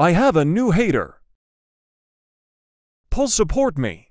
I have a new hater. Pull support me.